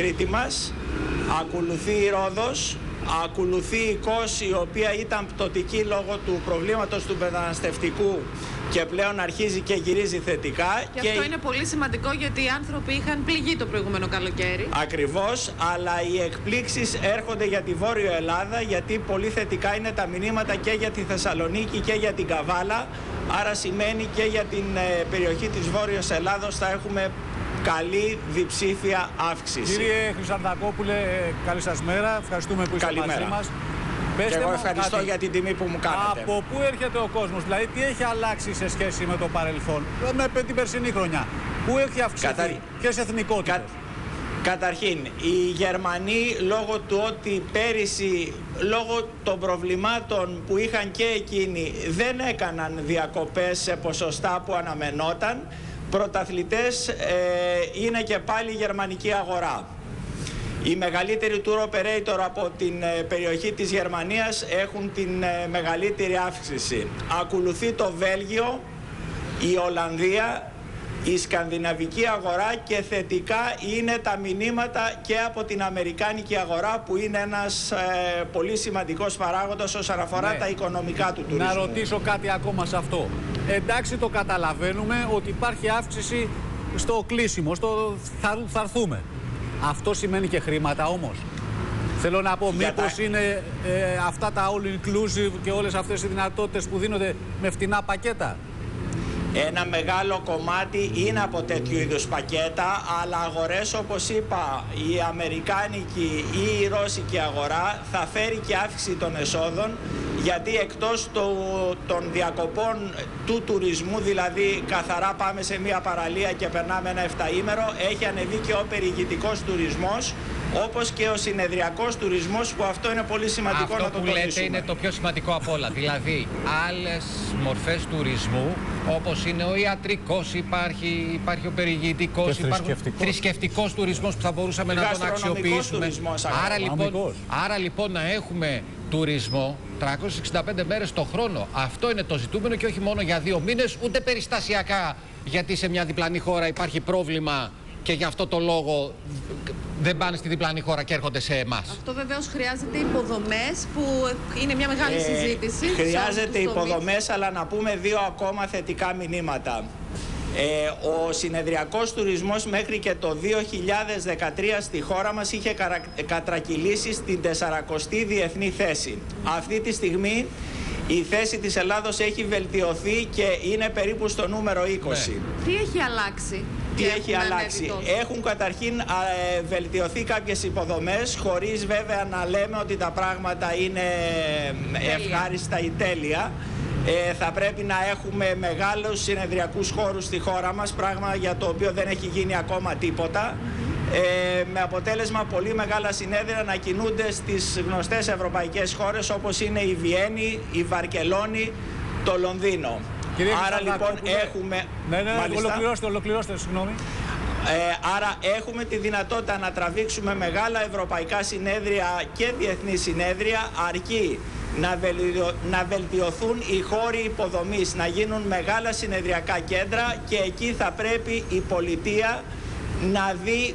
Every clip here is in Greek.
Κρήτη μας, ακολουθεί η Ρόδος, ακολουθεί η Κώση η οποία ήταν πτωτική λόγω του προβλήματος του μεταναστευτικού και πλέον αρχίζει και γυρίζει θετικά. Και, αυτό είναι πολύ σημαντικό γιατί οι άνθρωποι είχαν πληγεί το προηγούμενο καλοκαίρι. Ακριβώς, αλλά οι εκπλήξεις έρχονται για τη Βόρειο Ελλάδα γιατί πολύ θετικά είναι τα μηνύματα και για τη Θεσσαλονίκη και για την Καβάλα. Άρα σημαίνει και για την ε, περιοχή της Βόρειας Ελλάδος θα έχουμε καλή διψήφια αύξηση. Κύριε Χρυσαντακόπουλε, καλή σας μέρα. Ευχαριστούμε που είστε μαζί μας. Πέστε και εγώ ευχαριστώ για την τιμή που μου κάνετε. Από πού έρχεται ο κόσμος, δηλαδή τι έχει αλλάξει σε σχέση με το παρελθόν, με την περσινή χρονιά. Πού έχει αυξηθεί, Κατα... ποιες εθνικότητες; Κα... Καταρχήν, οι Γερμανοί λόγω του ότι πέρυσι, λόγω των προβλημάτων που είχαν και εκείνοι, δεν έκαναν διακοπές σε ποσοστά που αναμενόταν, πρωταθλητές ε, είναι και πάλι η γερμανική αγορά. Οι μεγαλύτεροι tour operator από την ε, περιοχή της Γερμανίας έχουν την ε, μεγαλύτερη αύξηση. Ακολουθεί το Βέλγιο, η Ολλανδία, η σκανδιναβική αγορά και θετικά είναι τα μηνύματα και από την αμερικάνικη αγορά που είναι ένας πολύ σημαντικός παράγοντας όσον αφορά ναι. τα οικονομικά του τουρισμού. Να ρωτήσω κάτι ακόμα σε αυτό. Εντάξει το καταλαβαίνουμε ότι υπάρχει αύξηση στο κλείσιμο, στο θα, θα έρθουμε. Αυτό σημαίνει και χρήματα όμως. Θέλω να πω, μήπως είναι ε, αυτά τα all inclusive και όλες αυτές οι δυνατότητες που δίνονται με φτηνά πακέτα; Ένα μεγάλο κομμάτι είναι από τέτοιου είδους πακέτα, αλλά αγορές όπως είπα, η Αμερικάνικη ή η Ρώσικη αγορά θα φέρει και αύξηση των εσόδων, γιατί εκτός των διακοπών του τουρισμού, δηλαδή καθαρά πάμε σε μια παραλία και περνάμε ένα εφταήμερο, έχει ανεβεί και ο περιηγητικός τουρισμός, όπως και ο συνεδριακός τουρισμός που αυτό είναι πολύ σημαντικό αυτό να το που λέτε είναι το πιο σημαντικό από όλα. δηλαδή άλλες μορφές τουρισμού όπως είναι ο ιατρικός υπάρχει, υπάρχει ο περιηγητικός, υπάρχει θρησκευτικός τουρισμός που θα μπορούσαμε να τον αξιοποιήσουμε. Άρα λοιπόν, άρα λοιπόν να έχουμε τουρισμό 365 μέρες το χρόνο. Αυτό είναι το ζητούμενο και όχι μόνο για δύο μήνες ούτε περιστασιακά γιατί σε μια διπλανή χώρα υπάρχει πρόβλημα και γι' αυτό το λόγο δεν πάνε στη διπλανή χώρα και έρχονται σε εμάς. Αυτό βεβαίως χρειάζεται υποδομές που είναι μια μεγάλη ε, συζήτηση. Χρειάζεται υποδομές, αλλά να πούμε δύο ακόμα θετικά μηνύματα. Ε, ο συνεδριακός τουρισμός μέχρι και το 2013 στη χώρα μας είχε κατρακυλήσει στην 40η διεθνή θέση. Αυτή τη στιγμή η θέση της Ελλάδος έχει βελτιωθεί και είναι περίπου στο νούμερο 20. Ναι. Τι έχει αλλάξει; Τι έχει αλλάξει; Έχουν καταρχήν ε, βελτιωθεί κάποιες υποδομές χωρίς βέβαια να λέμε ότι τα πράγματα είναι ευχάριστα ή τέλεια. Ε, θα πρέπει να έχουμε μεγάλους συνεδριακούς χώρους στη χώρα μας, πράγμα για το οποίο δεν έχει γίνει ακόμα τίποτα. Ε, με αποτέλεσμα πολύ μεγάλα συνέδρια να κινούνται στις γνωστές ευρωπαϊκές χώρες όπως είναι η Βιέννη, η Βαρκελόνη, το Λονδίνο. Κύριε άρα λοιπόν έχουμε... Ναι, ναι, ναι ολοκληρώστε, ολοκληρώστε, συγγνώμη. Ε, άρα έχουμε τη δυνατότητα να τραβήξουμε μεγάλα ευρωπαϊκά συνέδρια και διεθνή συνέδρια αρκεί να, να βελτιωθούν οι χώροι υποδομής, να γίνουν μεγάλα συνεδριακά κέντρα και εκεί θα πρέπει η πολιτεία να δει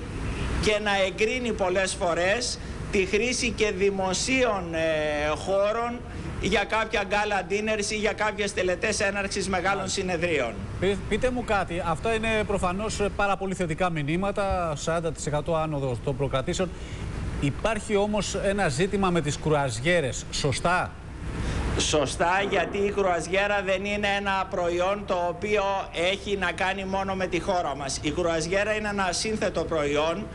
και να εγκρίνει πολλές φορές τη χρήση και δημοσίων ε, χώρων για κάποια γκάλα dinners ή για κάποιες τελετές έναρξης μεγάλων συνεδρίων. Πείτε μου κάτι, αυτά είναι προφανώς πάρα πολύ θετικά μηνύματα, 40% άνοδος των προκρατήσεων. Υπάρχει όμως ένα ζήτημα με τις κρουαζιέρες, σωστά; Σωστά, γιατί η κρουαζιέρα δεν είναι ένα προϊόν το οποίο έχει να κάνει μόνο με τη χώρα μας. Η κρουαζιέρα είναι ένα σύνθετο προϊόν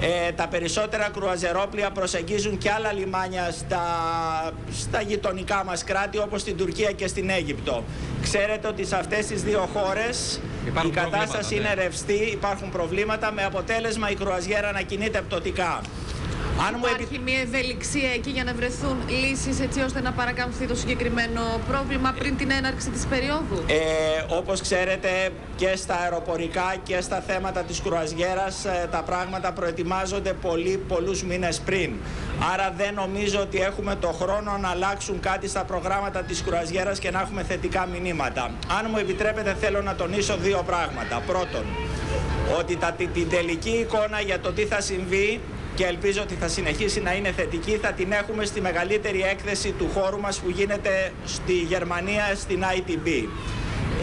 ε, τα περισσότερα κρουαζερόπλια προσεγγίζουν και άλλα λιμάνια στα, στα γειτονικά μας κράτη όπως στην Τουρκία και στην Αίγυπτο. Ξέρετε ότι σε αυτές τις δύο χώρες η κατάσταση είναι ναι. ρευστή, υπάρχουν προβλήματα με αποτέλεσμα η κρουαζιέρα να κινείται πτωτικά. Αν Υπάρχει μια ευελιξία εκεί για να βρεθούν λύσεις έτσι ώστε να παρακαμφθεί το συγκεκριμένο πρόβλημα πριν την έναρξη της περίοδου; Ε, όπως ξέρετε και στα αεροπορικά και στα θέματα της κρουαζιέρας ε, τα πράγματα προετοιμάζονται πολύ πολλούς μήνες πριν. Άρα δεν νομίζω ότι έχουμε το χρόνο να αλλάξουν κάτι στα προγράμματα της κρουαζιέρας και να έχουμε θετικά μηνύματα. Αν μου επιτρέπετε θέλω να τονίσω δύο πράγματα. Πρώτον, ότι τα, την, την τελική εικόνα για το τι θα συμβεί και ελπίζω ότι θα συνεχίσει να είναι θετική θα την έχουμε στη μεγαλύτερη έκθεση του χώρου μας που γίνεται στη Γερμανία στην ITB.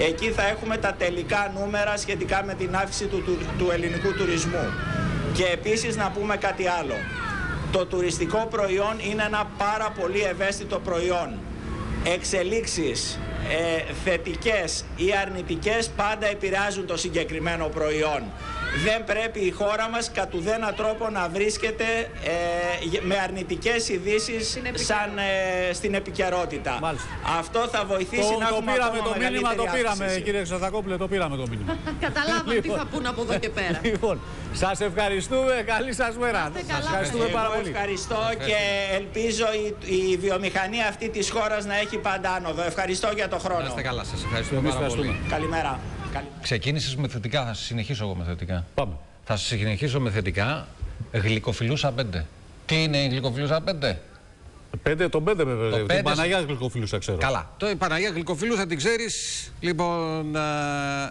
Εκεί θα έχουμε τα τελικά νούμερα σχετικά με την αύξηση του, του, του ελληνικού τουρισμού. Και επίσης να πούμε κάτι άλλο. Το τουριστικό προϊόν είναι ένα πάρα πολύ ευαίσθητο προϊόν. Εξελίξεις ε, θετικές ή αρνητικές πάντα επηρεάζουν το συγκεκριμένο προϊόν. Δεν πρέπει η χώρα μας κατ' ουδένα τρόπο να βρίσκεται ε, με αρνητικές ειδήσεις σαν ε, στην επικαιρότητα. Μάλιστα. Αυτό θα βοηθήσει Το, να το έχουμε πήραμε ακόμα το μήνυμα, το μεγαλύτερη πήραμε αύξηση. κύριε Ξαθακόπουλε, το πήραμε το μήνυμα. Καταλάβαμε τι Λοιπόν. θα πούν από εδώ και πέρα. λοιπόν, σας ευχαριστούμε, καλή σας μέρα. είστε Σας καλά, ευχαριστούμε παιδιά. πάρα Εγώ πολύ. ευχαριστώ και ελπίζω η, η βιομηχανία αυτή της χώρας να έχει πάντα άνοδο. Ευχαριστώ για το Να χρόνο. είστε καλά, σας ευχαριστούμε Εμείς πάρα πολύ. ευχαριστούμε. Καλημέρα. Καλη- Ξεκίνησες με θετικά, θα συνεχίσω εγώ με θετικά. Πάμε. Θα συνεχίσω με θετικά. Γλυκοφιλούσα 5. Τι είναι η γλυκοφιλούσα 5? Πέντε, τον πέντε βέβαια. Το Την πέντε- Παναγιά Γλυκοφίλου, ξέρω. Καλά. Το η Παναγία Γλυκοφιλούσα την ξέρεις. Λοιπόν, α,